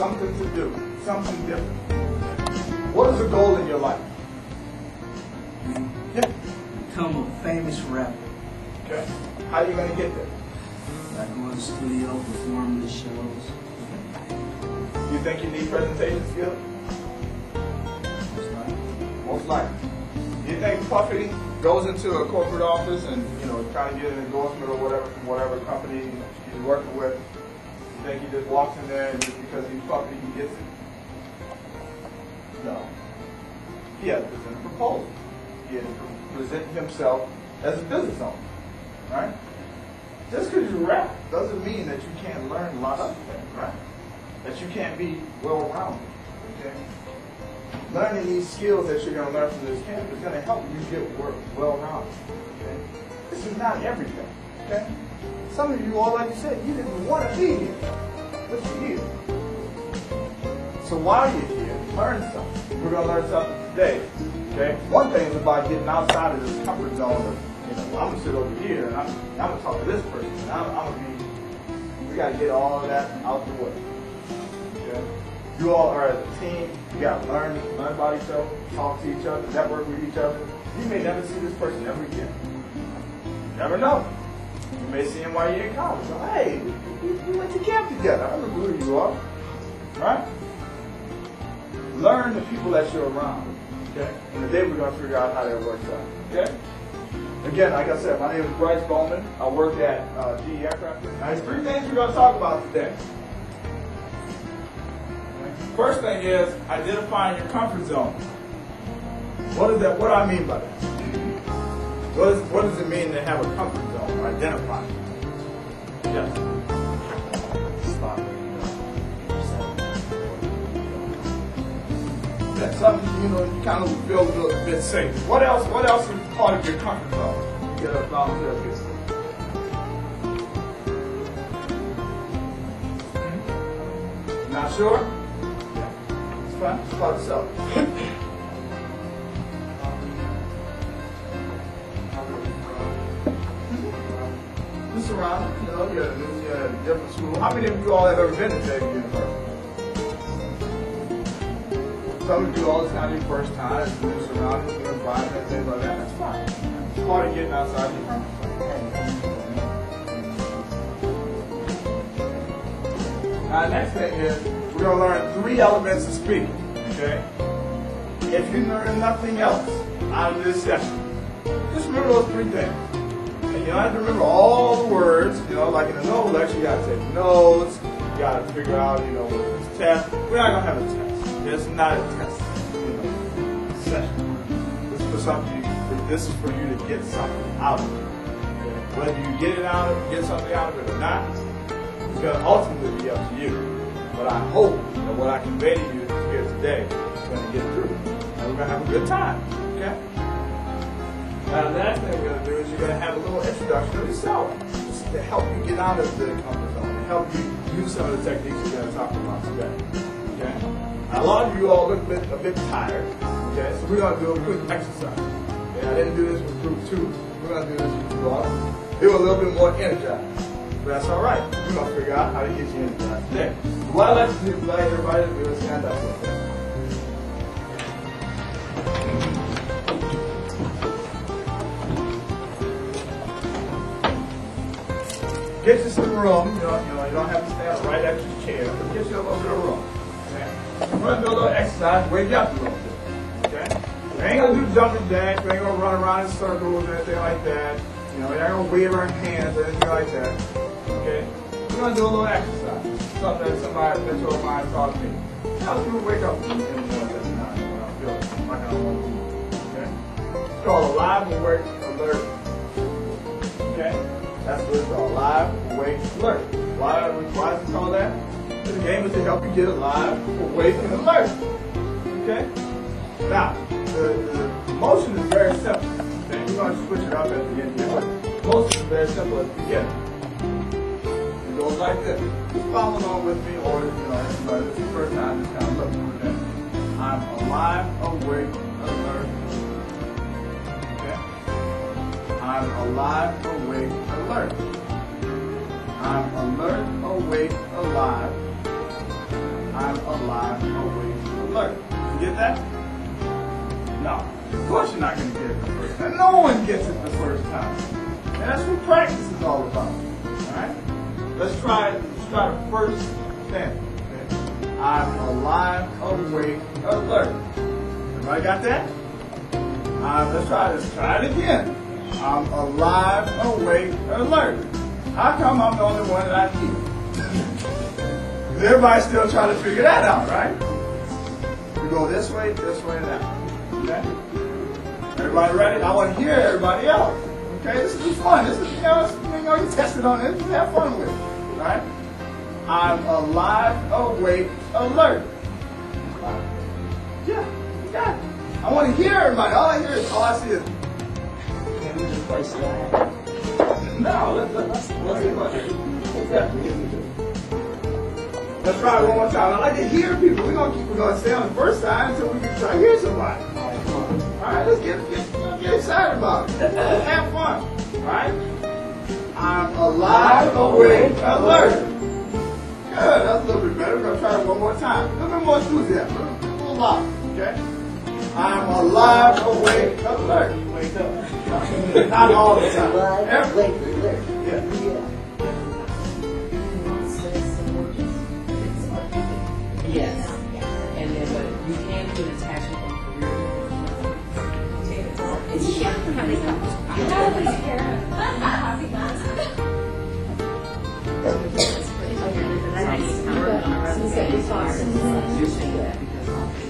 something to do, something different. What is the goal in your life? Yeah. Become a famous rapper. Okay. How are you going to get there? Like going to the studio, performing the shows. You think you need presentation skills? It's like, Most likely. You think Puffy goes into a corporate office and, you know, trying to get an endorsement or whatever from whatever company he's working with? You think he just walks in there and just because he's Puffy, he gets it? No. He has to present a proposal. He has to present himself as a business owner. Right? Just because you rap doesn't mean that you can't learn a lot of things, right? That you can't be well-rounded. Okay? learning these skills that you're going to learn from this camp is going to help you get work well-rounded. Okay? This is not everything. Okay? Some of you, all like you said, you didn't want to be here, but you're here. So while you're here, learn something. We're going to learn something today. Okay? One thing is about getting outside of this comfort zone of, you know, I'm going to sit over here and I'm, I'm going to talk to this person. And I'm, I'm going to be, we got to get all of that out the way. Okay? You all are as a team. You got to learn, learn about each other, talk to each other, network with each other. You may never see this person ever again. Never know. You may see him while you're in college. So, hey, we, we went to camp together. I remember who you are. Right? Learn the people that you're around. Okay? And today we're going to figure out how that works out. Okay? Again, like I said, my name is Bryce Bowman. I work at uh, GE Aircraft. Now, there's three things we're going to talk about today. First thing is identifying your comfort zone. What is that? What do I mean by that? What, is, what does it mean to have a comfort zone? Identify. Yes. That's something you know you kind of feel a little bit safe. What else? What else is part of your comfort zone? You get a volunteer business. Not sure? Yeah. It's fine. It's about yourself. around, you know, you're a new, you're at a different school. How many of you all have ever been to Xavier University? Some of you all it's not your first time, it's new surroundings, new environment, things like that. That's fine. It's part of getting outside your comfort. Now, next thing is we're going to learn three elements of speaking. Okay? If you learn nothing else out of this session, just remember those three things. And you don't have to remember all the words. You know, like in a note lecture, you got to take notes. You got to figure out, you know, this test. We're not to have a test. It's not a test. You know, session. This is for something. You, this is for you to get something out of it. Whether you get it out of, get something out of it or not, it's to ultimately be up to you. But I hope that what I convey to you here today is to get through. And we're to have a good time. Okay? Now, the next thing we're going to do is you're going to have a little introduction of yourself just to help you get out of the comfort zone, to help you use some of the techniques we're going to talk about today. Okay? A lot of you all look a bit, a bit tired. Okay? So we're going to do a quick exercise. Okay? I didn't do this with group two. We're going to do this with group one. Were a little bit more energized. But that's all right. We're going to figure out how to get you energized today. What I'd like to do like everybody to do is stand up Get you some room. You know, you know, you don't have to stand right at your chair. Get you a little bit of room. Okay? We're gonna do a little exercise. Wake you up a little bit. Okay? We ain't gonna do jumping jacks. We ain't gonna run around in circles or anything like that. You know, we ain't gonna wave our hands or anything like that. Okay? We're gonna do a little exercise. Something that somebody that your mind taught me. Do you wake up in the morning that's not when I feel like I want to? Okay? It's called alive, awake, alert. Okay? That's what it's called, live, awake, alert. Why, why is it called that? The game is to help you get alive, awake, and alert. Okay? Now, the, the motion is very simple. Okay? We're going to switch it up at the end here. but Motion is very simple at the beginning. It goes like this. Just follow along with me, or, you know, this is the first time, just kind of look through that. I'm alive, awake, I'm alive, awake, alert. I'm alert, awake, alive. I'm alive, awake, alert. You get that? No. Of course you're not going to get it the first time. No one gets it the first time. And that's what practice is all about. Alright? Let's try let's try the first standard. Okay? I'm alive, awake, alert. Everybody got that? Uh, let's try this. Try it again. I'm alive, oh, awake, alert. How come I'm the only one that I? Because everybody's still trying to figure that out, right? You go this way, this way, and that. Okay? Everybody ready? I want to hear everybody else. Okay? This is fun. This is, you know, you know, you tested on this. Have fun with it. Right? I'm alive, oh, awake, alert. Yeah, you got it. I want to hear everybody. All I hear is, all I see is, play slide? no, let's, try it one more time. I like to hear people. We're to keep, we're to stay on the first side until we can try to hear somebody. All right, let's get, get, get excited about it. Let's have fun. All right? I'm alive, awake, alert. Good, that's a little bit better. We're to try it one more time. A little bit more enthusiasm. A a little louder, okay? I'm alive, awake, alert. Wake up. Not all the time. Every, yeah. Yeah. Yes. And then, but you can put attachment on career. It's You say that because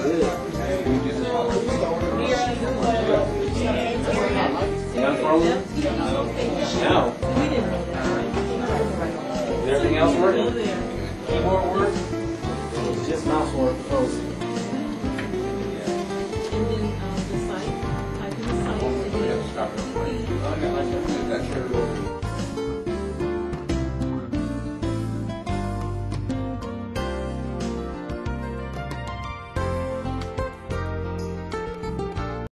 You unfrozen? No.